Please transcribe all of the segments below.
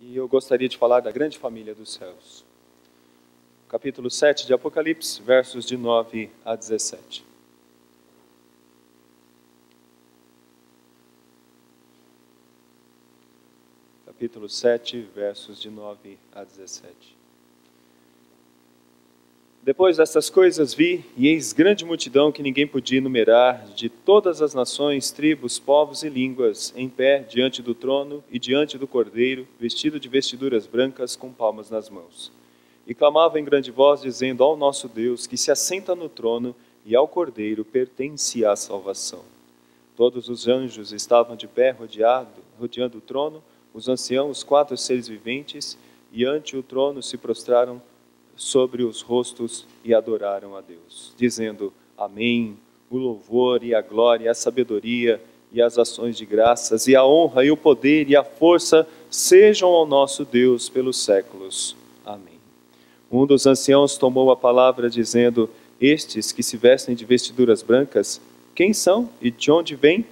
e eu gostaria de falar da grande família dos céus. Capítulo 7 de Apocalipse, versos de 9 a 17. Capítulo 7, versos de 9 a 17. Depois destas coisas vi, e eis grande multidão que ninguém podia enumerar, de todas as nações, tribos, povos e línguas, em pé diante do trono e diante do cordeiro, vestido de vestiduras brancas, com palmas nas mãos. E clamava em grande voz, dizendo ao nosso Deus, que se assenta no trono e ao cordeiro pertence a salvação. Todos os anjos estavam de pé rodeado, rodeando o trono, os anciãos, os quatro seres viventes, e ante o trono se prostraram sobre os rostos e adoraram a Deus, dizendo: Amém. O louvor e a glória, a sabedoria e as ações de graças, e a honra e o poder e a força sejam ao nosso Deus pelos séculos. Amém. Um dos anciãos tomou a palavra, dizendo: Estes que se vestem de vestiduras brancas, quem são e de onde vêm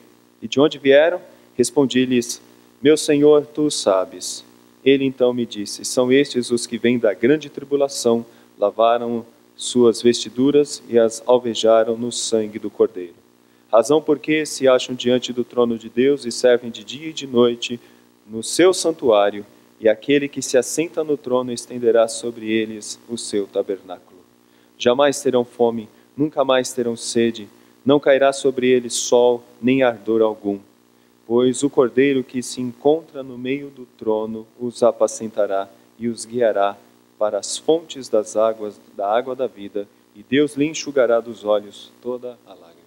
e de onde vieram? Respondi-lhes: Meu senhor, tu sabes. Ele então me disse: São estes os que vêm da grande tribulação, lavaram suas vestiduras e as alvejaram no sangue do Cordeiro. Razão porque se acham diante do trono de Deus e servem de dia e de noite no seu santuário, e aquele que se assenta no trono estenderá sobre eles o seu tabernáculo. Jamais terão fome, nunca mais terão sede, não cairá sobre eles sol, nem ardor algum pois o cordeiro que se encontra no meio do trono os apacentará e os guiará para as fontes das águas da água da vida, e Deus lhe enxugará dos olhos toda a lágrima.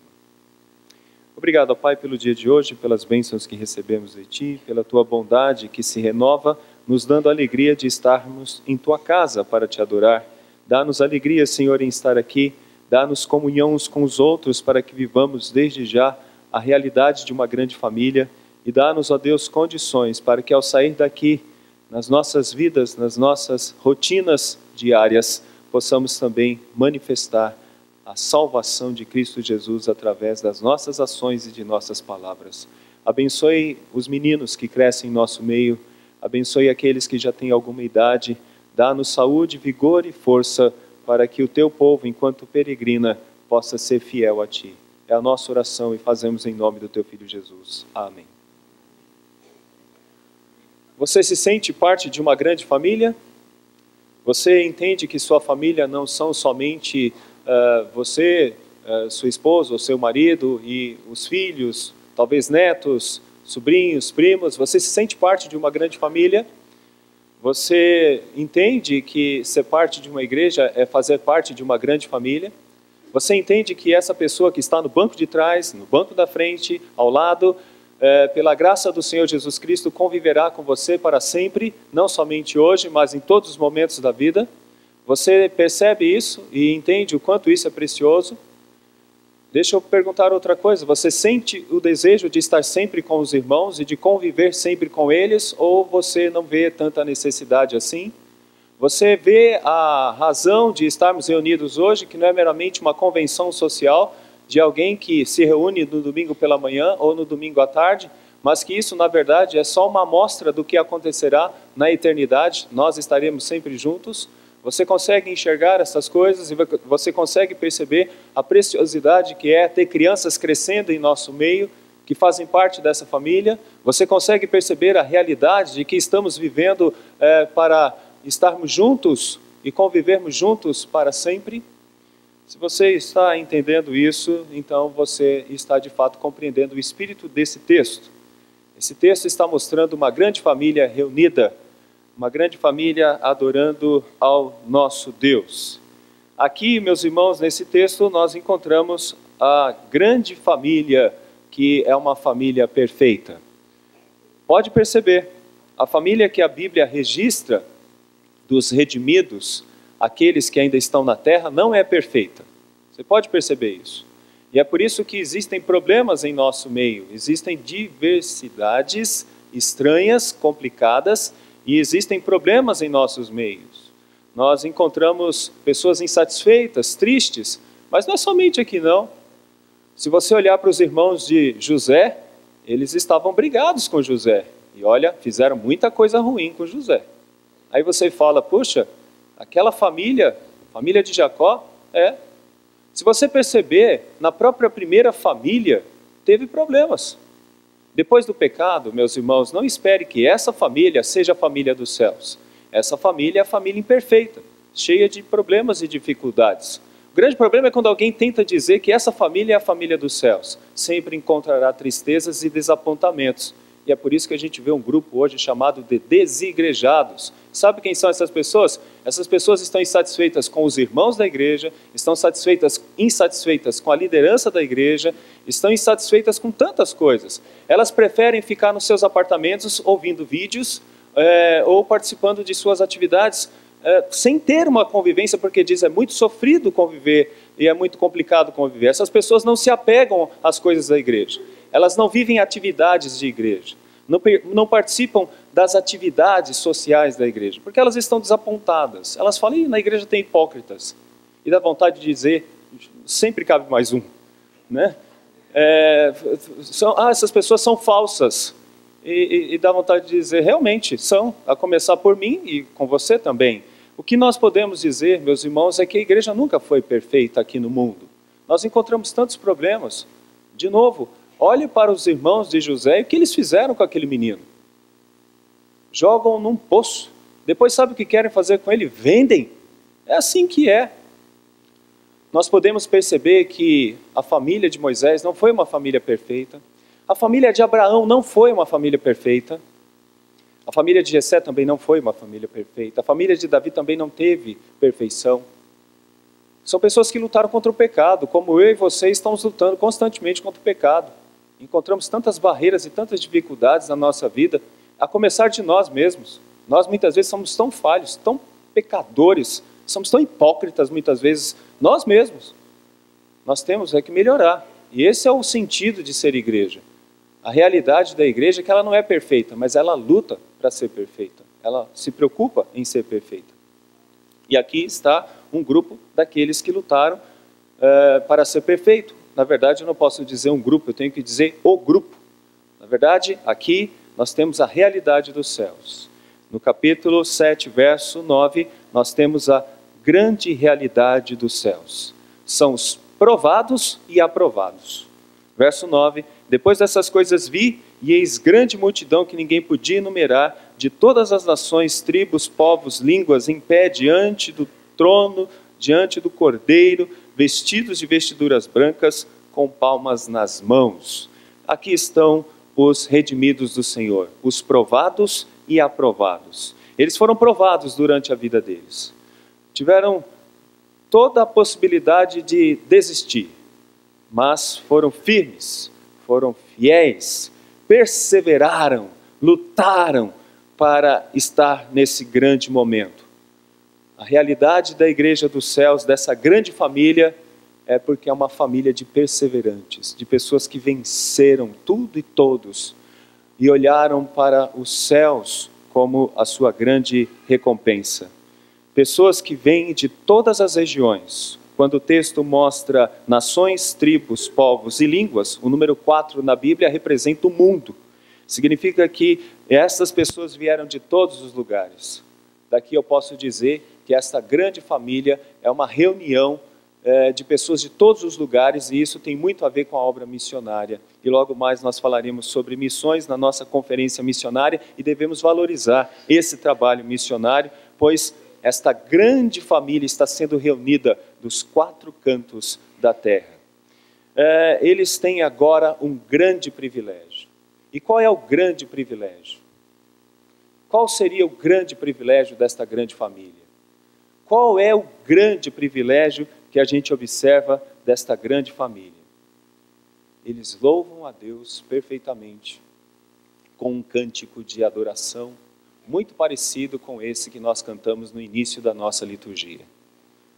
Obrigado, Pai, pelo dia de hoje, pelas bênçãos que recebemos de Ti, pela Tua bondade que se renova, nos dando a alegria de estarmos em Tua casa para Te adorar. Dá-nos alegria, Senhor, em estar aqui, dá-nos comunhão uns com os outros para que vivamos desde já a realidade de uma grande família e dá-nos, ó Deus, condições para que ao sair daqui, nas nossas vidas, nas nossas rotinas diárias, possamos também manifestar a salvação de Cristo Jesus através das nossas ações e de nossas palavras. Abençoe os meninos que crescem em nosso meio, abençoe aqueles que já têm alguma idade, dá-nos saúde, vigor e força para que o teu povo, enquanto peregrina, possa ser fiel a ti. É a nossa oração e fazemos em nome do teu filho Jesus. Amém. Você se sente parte de uma grande família? Você entende que sua família não são somente uh, você, uh, sua esposa, ou seu marido e os filhos, talvez netos, sobrinhos, primos? Você se sente parte de uma grande família? Você entende que ser parte de uma igreja é fazer parte de uma grande família? Você entende que essa pessoa que está no banco de trás, no banco da frente, ao lado, é, pela graça do Senhor Jesus Cristo, conviverá com você para sempre, não somente hoje, mas em todos os momentos da vida. Você percebe isso e entende o quanto isso é precioso? Deixa eu perguntar outra coisa: você sente o desejo de estar sempre com os irmãos e de conviver sempre com eles, ou você não vê tanta necessidade assim? Você vê a razão de estarmos reunidos hoje, que não é meramente uma convenção social de alguém que se reúne no domingo pela manhã ou no domingo à tarde, mas que isso, na verdade, é só uma amostra do que acontecerá na eternidade. Nós estaremos sempre juntos. Você consegue enxergar essas coisas e você consegue perceber a preciosidade que é ter crianças crescendo em nosso meio, que fazem parte dessa família. Você consegue perceber a realidade de que estamos vivendo é, para estarmos juntos e convivermos juntos para sempre? Se você está entendendo isso, então você está de fato compreendendo o espírito desse texto. Esse texto está mostrando uma grande família reunida, uma grande família adorando ao nosso Deus. Aqui, meus irmãos, nesse texto nós encontramos a grande família que é uma família perfeita. Pode perceber, a família que a Bíblia registra dos redimidos, aqueles que ainda estão na terra, não é perfeita. Você pode perceber isso. E é por isso que existem problemas em nosso meio, existem diversidades estranhas, complicadas, e existem problemas em nossos meios. Nós encontramos pessoas insatisfeitas, tristes, mas não é somente aqui não. Se você olhar para os irmãos de José, eles estavam brigados com José. E olha, fizeram muita coisa ruim com José. Aí você fala, puxa, aquela família, família de Jacó, é. Se você perceber, na própria primeira família, teve problemas. Depois do pecado, meus irmãos, não espere que essa família seja a família dos céus. Essa família é a família imperfeita, cheia de problemas e dificuldades. O grande problema é quando alguém tenta dizer que essa família é a família dos céus. Sempre encontrará tristezas e desapontamentos. E é por isso que a gente vê um grupo hoje chamado de desigrejados. Sabe quem são essas pessoas? Essas pessoas estão insatisfeitas com os irmãos da igreja, estão satisfeitas, insatisfeitas com a liderança da igreja, estão insatisfeitas com tantas coisas. Elas preferem ficar nos seus apartamentos ouvindo vídeos é, ou participando de suas atividades é, sem ter uma convivência, porque diz é muito sofrido conviver e é muito complicado conviver. Essas pessoas não se apegam às coisas da igreja elas não vivem atividades de igreja, não, não participam das atividades sociais da igreja, porque elas estão desapontadas. Elas falam, na igreja tem hipócritas. E dá vontade de dizer, sempre cabe mais um. Né? É, são, ah, essas pessoas são falsas. E, e, e dá vontade de dizer, realmente são, a começar por mim e com você também. O que nós podemos dizer, meus irmãos, é que a igreja nunca foi perfeita aqui no mundo. Nós encontramos tantos problemas. De novo, Olhe para os irmãos de José e o que eles fizeram com aquele menino. Jogam num poço. Depois, sabe o que querem fazer com ele? Vendem. É assim que é. Nós podemos perceber que a família de Moisés não foi uma família perfeita. A família de Abraão não foi uma família perfeita. A família de Jessé também não foi uma família perfeita. A família de Davi também não teve perfeição. São pessoas que lutaram contra o pecado, como eu e você estamos lutando constantemente contra o pecado encontramos tantas barreiras e tantas dificuldades na nossa vida, a começar de nós mesmos. Nós muitas vezes somos tão falhos, tão pecadores, somos tão hipócritas muitas vezes, nós mesmos. Nós temos é que melhorar. E esse é o sentido de ser igreja. A realidade da igreja é que ela não é perfeita, mas ela luta para ser perfeita. Ela se preocupa em ser perfeita. E aqui está um grupo daqueles que lutaram uh, para ser perfeito. Na verdade, eu não posso dizer um grupo, eu tenho que dizer o grupo. Na verdade, aqui nós temos a realidade dos céus. No capítulo 7, verso 9, nós temos a grande realidade dos céus. São os provados e aprovados. Verso 9: Depois dessas coisas vi, e eis grande multidão que ninguém podia enumerar, de todas as nações, tribos, povos, línguas, em pé diante do trono, diante do cordeiro, vestidos de vestiduras brancas, com palmas nas mãos. Aqui estão os redimidos do Senhor, os provados e aprovados. Eles foram provados durante a vida deles. Tiveram toda a possibilidade de desistir, mas foram firmes, foram fiéis, perseveraram, lutaram para estar nesse grande momento. A realidade da igreja dos céus, dessa grande família, é porque é uma família de perseverantes, de pessoas que venceram tudo e todos e olharam para os céus como a sua grande recompensa. Pessoas que vêm de todas as regiões. Quando o texto mostra nações, tribos, povos e línguas, o número 4 na Bíblia representa o mundo. Significa que essas pessoas vieram de todos os lugares. Daqui eu posso dizer que esta grande família é uma reunião é, de pessoas de todos os lugares e isso tem muito a ver com a obra missionária. E logo mais nós falaremos sobre missões na nossa conferência missionária e devemos valorizar esse trabalho missionário, pois esta grande família está sendo reunida dos quatro cantos da terra. É, eles têm agora um grande privilégio. E qual é o grande privilégio? Qual seria o grande privilégio desta grande família? Qual é o grande privilégio que a gente observa desta grande família? Eles louvam a Deus perfeitamente, com um cântico de adoração, muito parecido com esse que nós cantamos no início da nossa liturgia.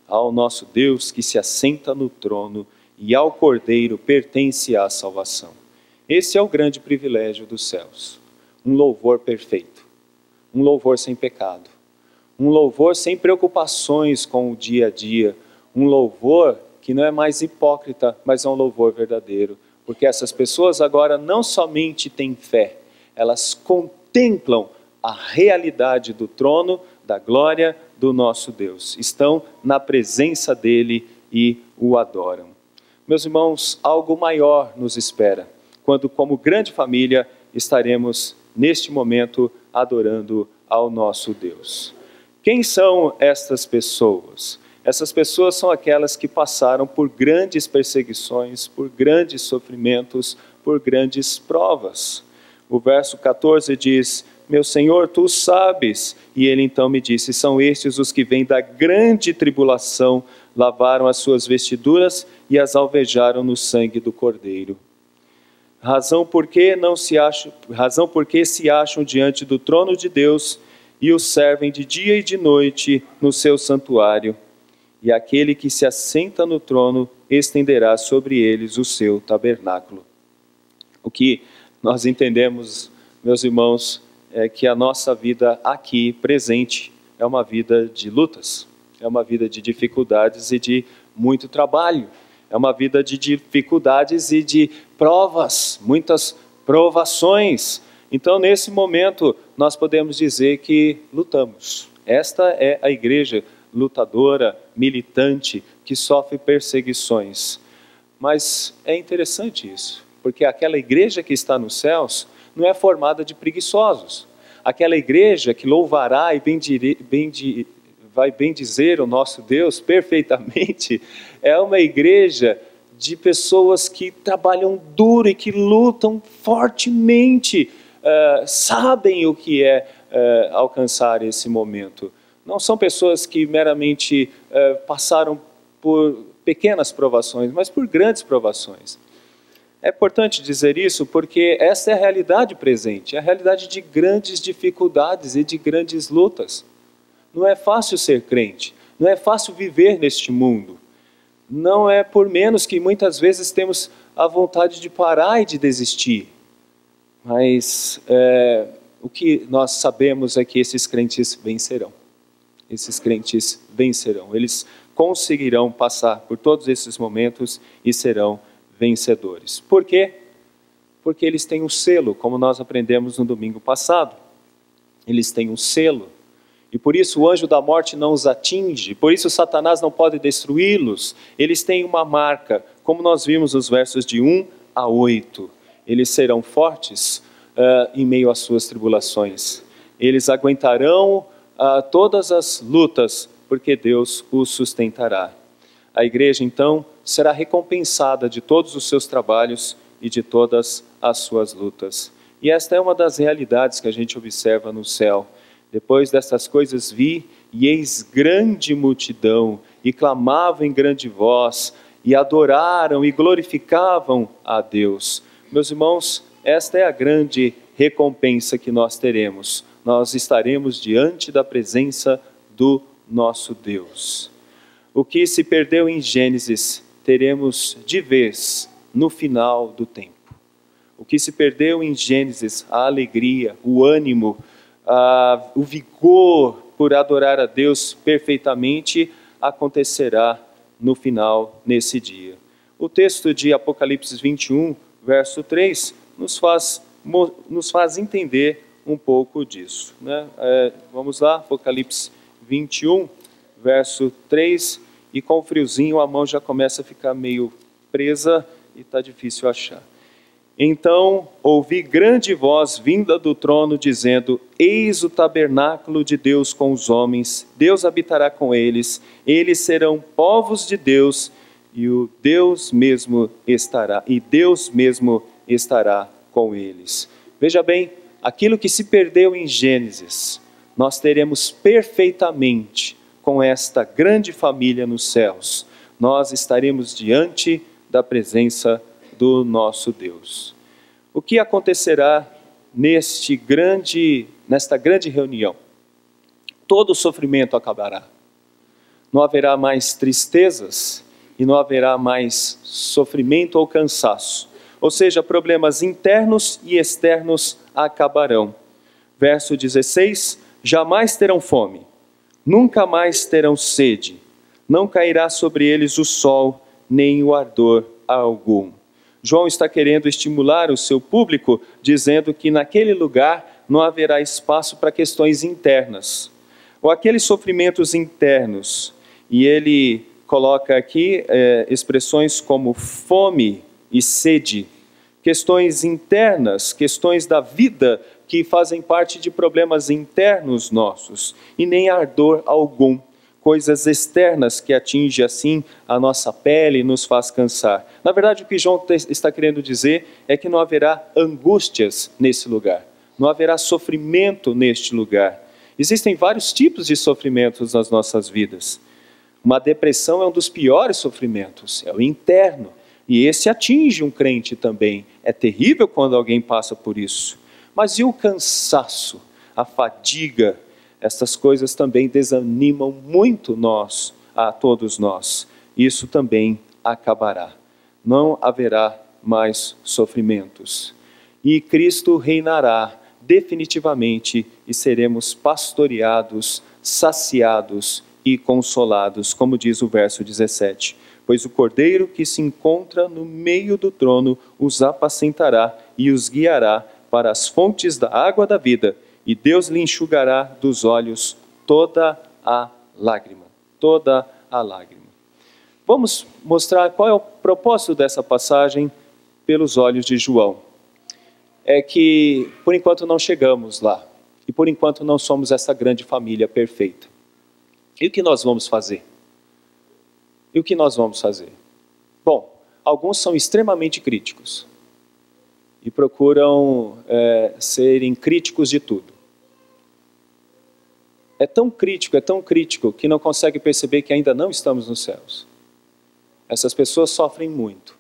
Ao nosso Deus que se assenta no trono e ao Cordeiro pertence a salvação. Esse é o grande privilégio dos céus. Um louvor perfeito, um louvor sem pecado, um louvor sem preocupações com o dia a dia, um louvor que não é mais hipócrita, mas é um louvor verdadeiro, porque essas pessoas agora não somente têm fé, elas contemplam a realidade do trono, da glória do nosso Deus. Estão na presença dele e o adoram. Meus irmãos, algo maior nos espera quando, como grande família, estaremos neste momento adorando ao nosso Deus. Quem são estas pessoas? Essas pessoas são aquelas que passaram por grandes perseguições, por grandes sofrimentos, por grandes provas. O verso 14 diz: Meu Senhor, tu sabes. E ele então me disse: São estes os que vêm da grande tribulação, lavaram as suas vestiduras e as alvejaram no sangue do Cordeiro. Razão porque não se acham, razão porque se acham diante do trono de Deus e o servem de dia e de noite no seu santuário. E aquele que se assenta no trono estenderá sobre eles o seu tabernáculo. O que nós entendemos, meus irmãos, é que a nossa vida aqui presente é uma vida de lutas, é uma vida de dificuldades e de muito trabalho. É uma vida de dificuldades e de provas, muitas provações. Então, nesse momento, nós podemos dizer que lutamos. Esta é a igreja lutadora, militante, que sofre perseguições. Mas é interessante isso, porque aquela igreja que está nos céus não é formada de preguiçosos. Aquela igreja que louvará e bendir, bendir, vai bendizer o nosso Deus perfeitamente, é uma igreja de pessoas que trabalham duro e que lutam fortemente, uh, sabem o que é uh, alcançar esse momento. Não são pessoas que meramente uh, passaram por pequenas provações, mas por grandes provações. É importante dizer isso porque essa é a realidade presente, é a realidade de grandes dificuldades e de grandes lutas. Não é fácil ser crente, não é fácil viver neste mundo. Não é por menos que muitas vezes temos a vontade de parar e de desistir. Mas é, o que nós sabemos é que esses crentes vencerão. Esses crentes vencerão. Eles conseguirão passar por todos esses momentos e serão vencedores. Por quê? Porque eles têm um selo, como nós aprendemos no domingo passado. Eles têm um selo e por isso o anjo da morte não os atinge, por isso Satanás não pode destruí-los. Eles têm uma marca, como nós vimos nos versos de 1 a 8. Eles serão fortes uh, em meio às suas tribulações. Eles aguentarão uh, todas as lutas, porque Deus os sustentará. A igreja, então, será recompensada de todos os seus trabalhos e de todas as suas lutas. E esta é uma das realidades que a gente observa no céu depois dessas coisas vi, e eis grande multidão, e clamavam em grande voz, e adoraram e glorificavam a Deus. Meus irmãos, esta é a grande recompensa que nós teremos. Nós estaremos diante da presença do nosso Deus. O que se perdeu em Gênesis, teremos de vez no final do tempo. O que se perdeu em Gênesis, a alegria, o ânimo, ah, o vigor por adorar a Deus perfeitamente acontecerá no final, nesse dia. O texto de Apocalipse 21, verso 3, nos faz, nos faz entender um pouco disso. Né? É, vamos lá, Apocalipse 21, verso 3, e com o friozinho a mão já começa a ficar meio presa e está difícil achar. Então ouvi grande voz vinda do trono dizendo: Eis o tabernáculo de Deus com os homens, Deus habitará com eles, eles serão povos de Deus, e o Deus mesmo estará, e Deus mesmo estará com eles. Veja bem, aquilo que se perdeu em Gênesis, nós teremos perfeitamente com esta grande família nos céus. Nós estaremos diante da presença do nosso Deus. O que acontecerá neste grande, nesta grande reunião? Todo o sofrimento acabará. Não haverá mais tristezas e não haverá mais sofrimento ou cansaço. Ou seja, problemas internos e externos acabarão. Verso 16: Jamais terão fome, nunca mais terão sede, não cairá sobre eles o sol, nem o ardor algum. João está querendo estimular o seu público, dizendo que naquele lugar não haverá espaço para questões internas, ou aqueles sofrimentos internos. E ele coloca aqui é, expressões como fome e sede, questões internas, questões da vida que fazem parte de problemas internos nossos, e nem ardor algum coisas externas que atingem assim a nossa pele e nos faz cansar. Na verdade, o que João está querendo dizer é que não haverá angústias nesse lugar, não haverá sofrimento neste lugar. Existem vários tipos de sofrimentos nas nossas vidas. Uma depressão é um dos piores sofrimentos, é o interno, e esse atinge um crente também. É terrível quando alguém passa por isso. Mas e o cansaço, a fadiga, essas coisas também desanimam muito nós, a todos nós. Isso também acabará. Não haverá mais sofrimentos. E Cristo reinará definitivamente e seremos pastoreados, saciados e consolados, como diz o verso 17. Pois o cordeiro que se encontra no meio do trono os apacentará e os guiará para as fontes da água da vida e Deus lhe enxugará dos olhos toda a lágrima. Toda a lágrima. Vamos mostrar qual é o propósito dessa passagem pelos olhos de João. É que, por enquanto, não chegamos lá. E por enquanto não somos essa grande família perfeita. E o que nós vamos fazer? E o que nós vamos fazer? Bom, alguns são extremamente críticos e procuram é, serem críticos de tudo é tão crítico, é tão crítico, que não consegue perceber que ainda não estamos nos céus. Essas pessoas sofrem muito.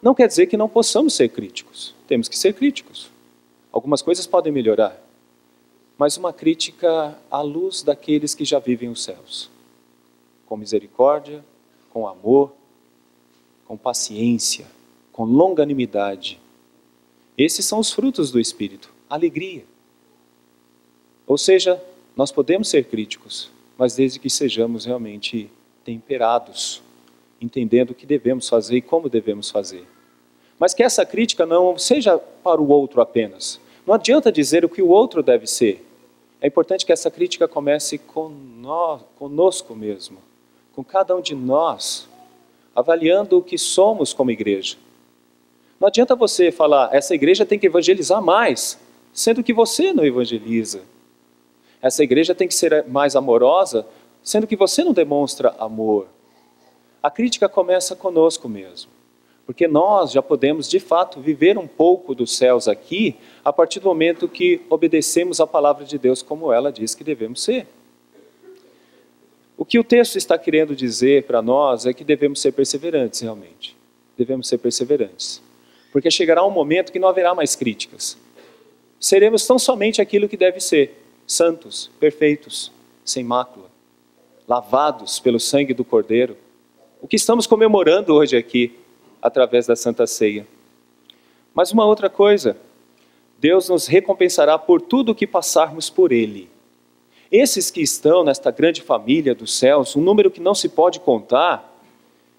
Não quer dizer que não possamos ser críticos. Temos que ser críticos. Algumas coisas podem melhorar. Mas uma crítica à luz daqueles que já vivem os céus. Com misericórdia, com amor, com paciência, com longanimidade. Esses são os frutos do Espírito. Alegria. Ou seja, nós podemos ser críticos, mas desde que sejamos realmente temperados, entendendo o que devemos fazer e como devemos fazer. Mas que essa crítica não seja para o outro apenas. Não adianta dizer o que o outro deve ser. É importante que essa crítica comece conosco mesmo, com cada um de nós, avaliando o que somos como igreja. Não adianta você falar, essa igreja tem que evangelizar mais, sendo que você não evangeliza essa igreja tem que ser mais amorosa, sendo que você não demonstra amor. A crítica começa conosco mesmo. Porque nós já podemos, de fato, viver um pouco dos céus aqui, a partir do momento que obedecemos a palavra de Deus como ela diz que devemos ser. O que o texto está querendo dizer para nós é que devemos ser perseverantes, realmente. Devemos ser perseverantes. Porque chegará um momento que não haverá mais críticas. Seremos tão somente aquilo que deve ser santos, perfeitos, sem mácula, lavados pelo sangue do Cordeiro. O que estamos comemorando hoje aqui, através da Santa Ceia. Mas uma outra coisa, Deus nos recompensará por tudo o que passarmos por Ele. Esses que estão nesta grande família dos céus, um número que não se pode contar,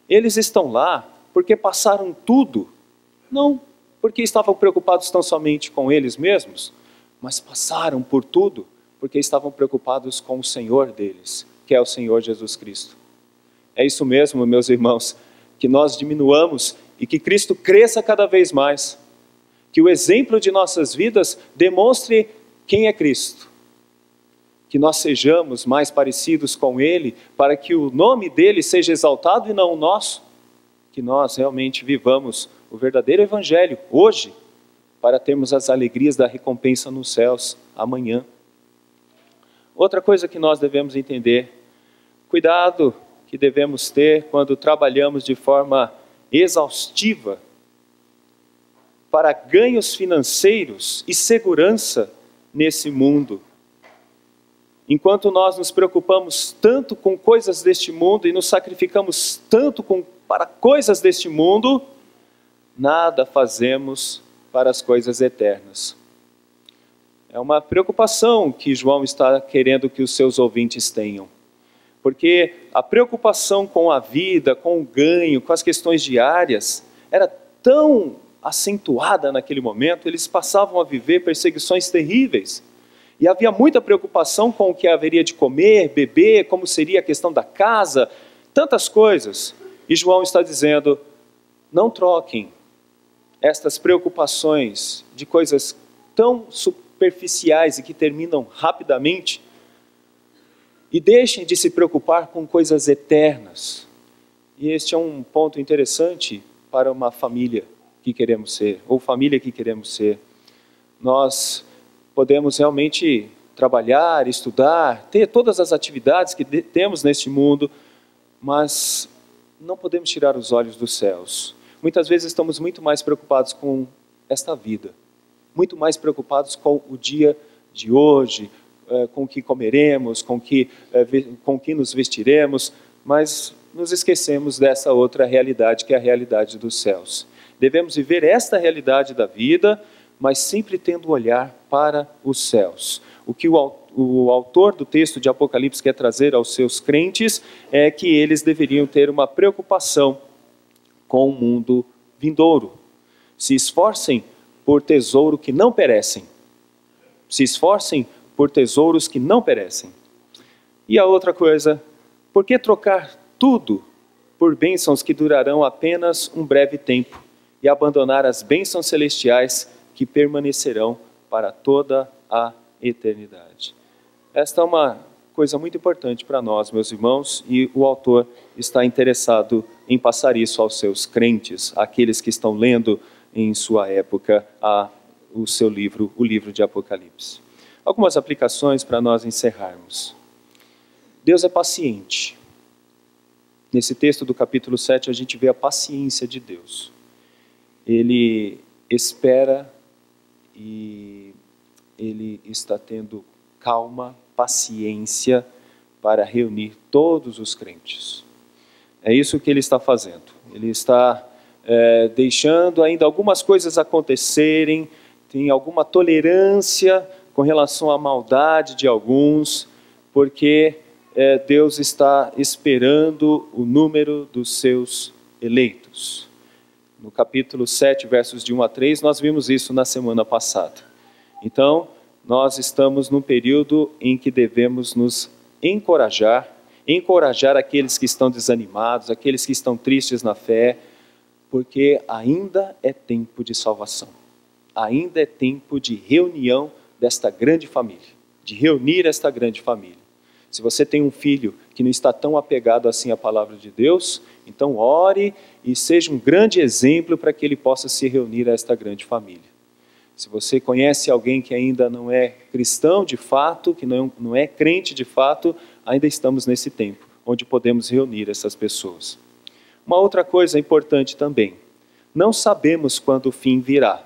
eles estão lá porque passaram tudo, não porque estavam preocupados tão somente com eles mesmos, mas passaram por tudo porque estavam preocupados com o Senhor deles, que é o Senhor Jesus Cristo. É isso mesmo, meus irmãos, que nós diminuamos e que Cristo cresça cada vez mais. Que o exemplo de nossas vidas demonstre quem é Cristo. Que nós sejamos mais parecidos com Ele, para que o nome dele seja exaltado e não o nosso. Que nós realmente vivamos o verdadeiro Evangelho hoje, para termos as alegrias da recompensa nos céus amanhã. Outra coisa que nós devemos entender, cuidado que devemos ter quando trabalhamos de forma exaustiva para ganhos financeiros e segurança nesse mundo. Enquanto nós nos preocupamos tanto com coisas deste mundo e nos sacrificamos tanto com, para coisas deste mundo, nada fazemos para as coisas eternas. É uma preocupação que João está querendo que os seus ouvintes tenham. Porque a preocupação com a vida, com o ganho, com as questões diárias, era tão acentuada naquele momento, eles passavam a viver perseguições terríveis. E havia muita preocupação com o que haveria de comer, beber, como seria a questão da casa, tantas coisas. E João está dizendo: não troquem estas preocupações de coisas tão superficiais e que terminam rapidamente, e deixem de se preocupar com coisas eternas. E este é um ponto interessante para uma família que queremos ser, ou família que queremos ser. Nós podemos realmente trabalhar, estudar, ter todas as atividades que temos neste mundo, mas não podemos tirar os olhos dos céus. Muitas vezes estamos muito mais preocupados com esta vida, muito mais preocupados com o dia de hoje, com o que comeremos, com que, eh, com que nos vestiremos, mas nos esquecemos dessa outra realidade que é a realidade dos céus. Devemos viver esta realidade da vida, mas sempre tendo o olhar para os céus. O que o, o autor do texto de Apocalipse quer trazer aos seus crentes é que eles deveriam ter uma preocupação com o mundo vindouro. Se esforcem por tesouro que não perecem. Se esforcem por tesouros que não perecem. E a outra coisa, por que trocar tudo por bênçãos que durarão apenas um breve tempo e abandonar as bênçãos celestiais que permanecerão para toda a eternidade. Esta é uma coisa muito importante para nós, meus irmãos, e o autor está interessado em passar isso aos seus crentes, aqueles que estão lendo em sua época a, o seu livro, o livro de Apocalipse. Algumas aplicações para nós encerrarmos. Deus é paciente. Nesse texto do capítulo 7, a gente vê a paciência de Deus. Ele espera e ele está tendo calma, paciência para reunir todos os crentes. É isso que ele está fazendo. Ele está é, deixando ainda algumas coisas acontecerem, tem alguma tolerância com relação à maldade de alguns, porque é, Deus está esperando o número dos seus eleitos. No capítulo 7, versos de 1 a 3, nós vimos isso na semana passada. Então, nós estamos num período em que devemos nos encorajar, encorajar aqueles que estão desanimados, aqueles que estão tristes na fé, porque ainda é tempo de salvação. Ainda é tempo de reunião desta grande família, de reunir esta grande família. Se você tem um filho que não está tão apegado assim à palavra de Deus, então ore e seja um grande exemplo para que ele possa se reunir a esta grande família. Se você conhece alguém que ainda não é cristão de fato, que não, não é crente de fato, ainda estamos nesse tempo onde podemos reunir essas pessoas. Uma outra coisa importante também: não sabemos quando o fim virá,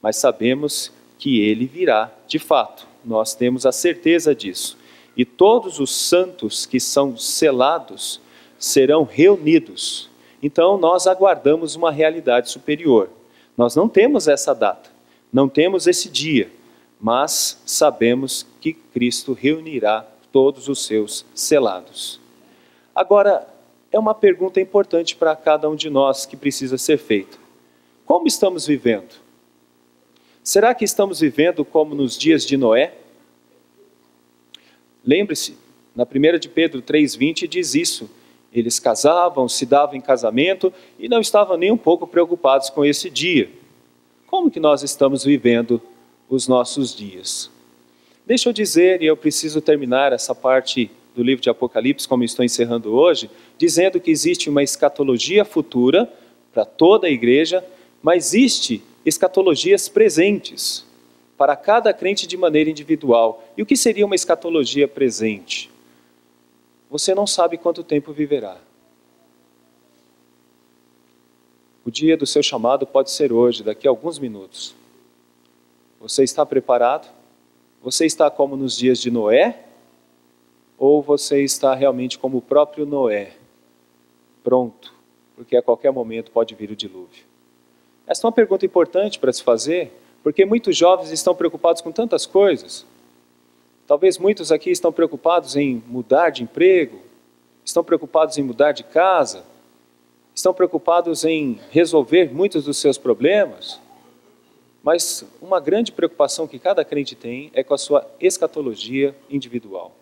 mas sabemos que ele virá de fato. Nós temos a certeza disso e todos os santos que são selados serão reunidos. Então nós aguardamos uma realidade superior. Nós não temos essa data, não temos esse dia, mas sabemos que Cristo reunirá todos os seus selados. Agora, é uma pergunta importante para cada um de nós que precisa ser feita. Como estamos vivendo? Será que estamos vivendo como nos dias de Noé? Lembre-se, na 1 de Pedro 3,20 diz isso. Eles casavam, se davam em casamento e não estavam nem um pouco preocupados com esse dia. Como que nós estamos vivendo os nossos dias? Deixa eu dizer, e eu preciso terminar essa parte do livro de Apocalipse, como estou encerrando hoje, dizendo que existe uma escatologia futura para toda a igreja, mas existe escatologias presentes para cada crente de maneira individual. E o que seria uma escatologia presente? Você não sabe quanto tempo viverá. O dia do seu chamado pode ser hoje, daqui a alguns minutos. Você está preparado? Você está como nos dias de Noé? Ou você está realmente como o próprio Noé, pronto, porque a qualquer momento pode vir o dilúvio? Essa é uma pergunta importante para se fazer, porque muitos jovens estão preocupados com tantas coisas. Talvez muitos aqui estão preocupados em mudar de emprego, estão preocupados em mudar de casa, estão preocupados em resolver muitos dos seus problemas, mas uma grande preocupação que cada crente tem é com a sua escatologia individual.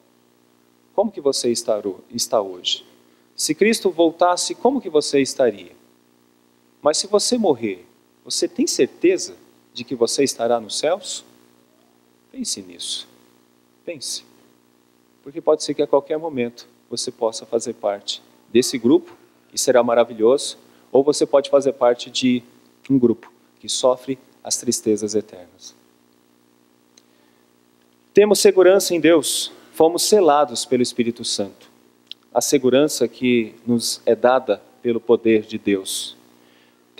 Como que você está hoje? Se Cristo voltasse, como que você estaria? Mas se você morrer, você tem certeza de que você estará nos céus? Pense nisso. Pense. Porque pode ser que a qualquer momento você possa fazer parte desse grupo, e será maravilhoso, ou você pode fazer parte de um grupo que sofre as tristezas eternas. Temos segurança em Deus, fomos selados pelo Espírito Santo. A segurança que nos é dada pelo poder de Deus.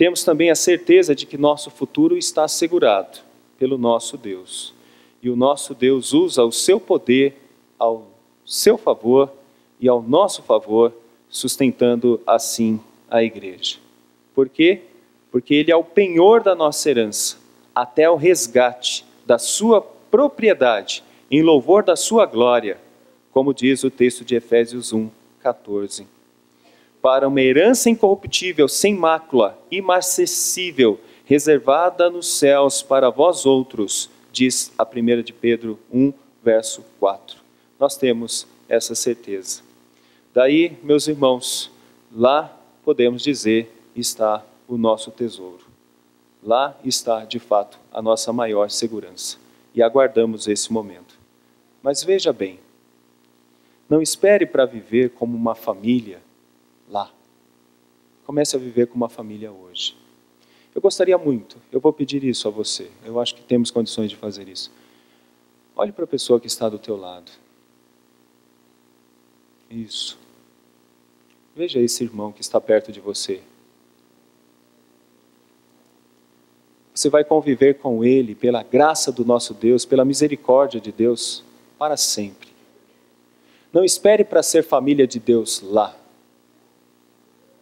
Temos também a certeza de que nosso futuro está assegurado pelo nosso Deus. E o nosso Deus usa o seu poder ao seu favor e ao nosso favor, sustentando assim a igreja. Por quê? Porque Ele é o penhor da nossa herança, até o resgate da sua propriedade, em louvor da sua glória, como diz o texto de Efésios 1, 14 para uma herança incorruptível, sem mácula, imarcessível, reservada nos céus para vós outros, diz a 1 de Pedro 1, verso 4. Nós temos essa certeza. Daí, meus irmãos, lá podemos dizer está o nosso tesouro. Lá está, de fato, a nossa maior segurança. E aguardamos esse momento. Mas veja bem, não espere para viver como uma família lá. Comece a viver com uma família hoje. Eu gostaria muito, eu vou pedir isso a você. Eu acho que temos condições de fazer isso. Olhe para a pessoa que está do teu lado. Isso. Veja esse irmão que está perto de você. Você vai conviver com ele pela graça do nosso Deus, pela misericórdia de Deus, para sempre. Não espere para ser família de Deus lá.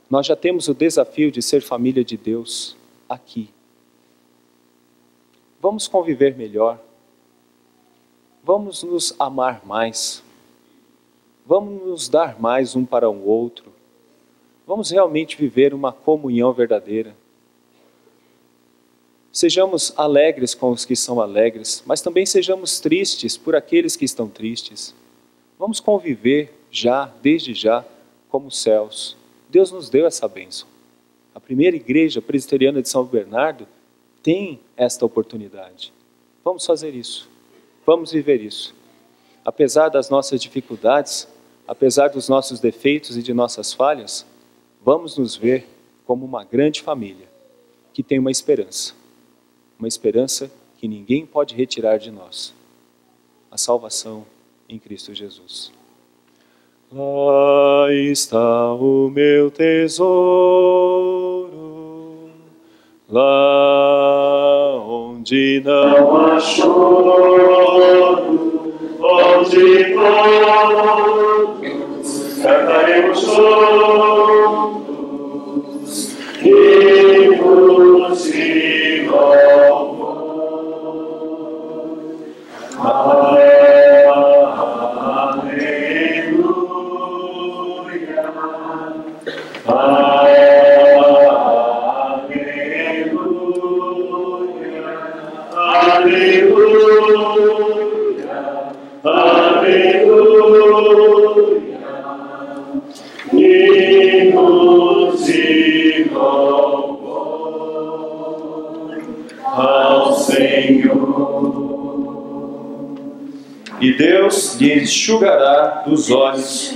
Nós já temos o desafio de ser família de Deus aqui. Vamos conviver melhor. Vamos nos amar mais. Vamos nos dar mais um para o outro. Vamos realmente viver uma comunhão verdadeira. Sejamos alegres com os que são alegres, mas também sejamos tristes por aqueles que estão tristes. Vamos conviver já, desde já, como céus Deus nos deu essa bênção. A primeira igreja presbiteriana de São Bernardo tem esta oportunidade. Vamos fazer isso. Vamos viver isso. Apesar das nossas dificuldades, apesar dos nossos defeitos e de nossas falhas, vamos nos ver como uma grande família que tem uma esperança. Uma esperança que ninguém pode retirar de nós. A salvação em Cristo Jesus. Lá está o meu tesouro, lá onde não há choro, onde todos cantaremos juntos, enxugará dos olhos.